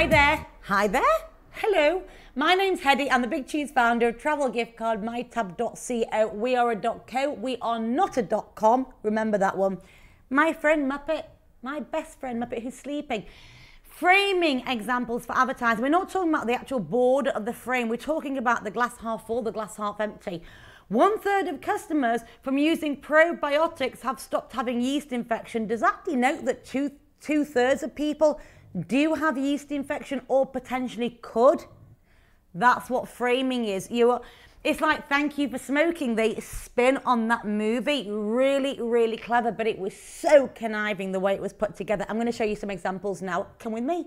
Hi there. Hi there. Hello. My name's Hedy. I'm the Big Cheese founder of travel gift card mytab.co. We are a Dot .co. We are not a dot .com. Remember that one. My friend Muppet, my best friend Muppet who's sleeping. Framing examples for advertising. We're not talking about the actual border of the frame. We're talking about the glass half full, the glass half empty. One third of customers from using probiotics have stopped having yeast infection. Does that denote that two, two thirds of people do have yeast infection or potentially could? That's what framing is. You are, it's like thank you for smoking. They spin on that movie. Really, really clever, but it was so conniving the way it was put together. I'm going to show you some examples now. Come with me.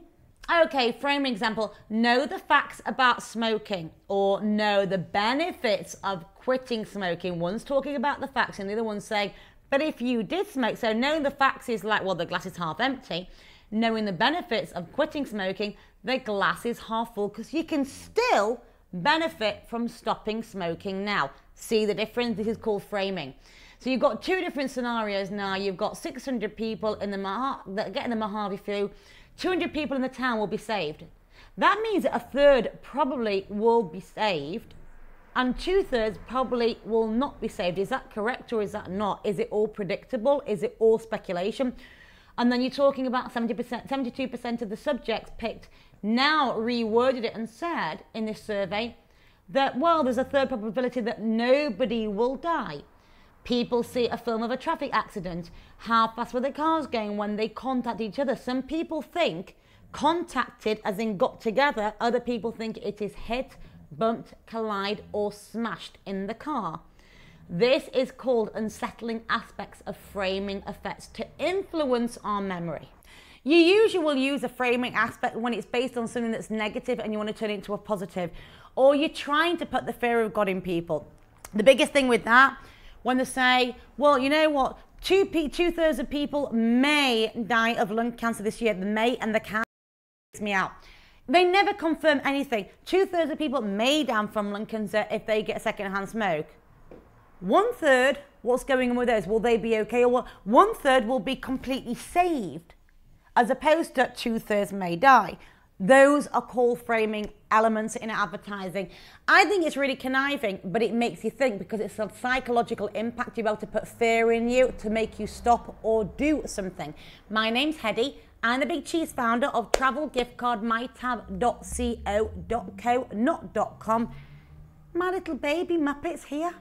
Okay, frame example. Know the facts about smoking or know the benefits of quitting smoking. One's talking about the facts and the other one's saying, but if you did smoke, so knowing the facts is like, well, the glass is half empty. Knowing the benefits of quitting smoking, the glass is half full because you can still benefit from stopping smoking now. See the difference? This is called framing. So you've got two different scenarios now. You've got 600 people in the that are getting the Mojave flu. 200 people in the town will be saved. That means a third probably will be saved and two thirds probably will not be saved. Is that correct or is that not? Is it all predictable? Is it all speculation? And then you're talking about 70%, 72% of the subjects picked now reworded it and said in this survey that, well, there's a third probability that nobody will die. People see a film of a traffic accident. How fast were the cars going when they contact each other? Some people think contacted as in got together. Other people think it is hit, bumped, collide or smashed in the car. This is called unsettling aspects of framing effects to influence our memory. You usually will use a framing aspect when it's based on something that's negative and you want to turn it into a positive, or you're trying to put the fear of God in people. The biggest thing with that, when they say, well, you know what, two, two thirds of people may die of lung cancer this year, the may and the can me out. They never confirm anything. Two thirds of people may die from lung cancer if they get secondhand smoke. One third, what's going on with those? Will they be okay? Or one third will be completely saved as opposed to two thirds may die. Those are call framing elements in advertising. I think it's really conniving, but it makes you think because it's a psychological impact. You're able to put fear in you to make you stop or do something. My name's Hedy. I'm the Big Cheese founder of travel gift card mytab.co.co, not .com. My little baby Muppet's here.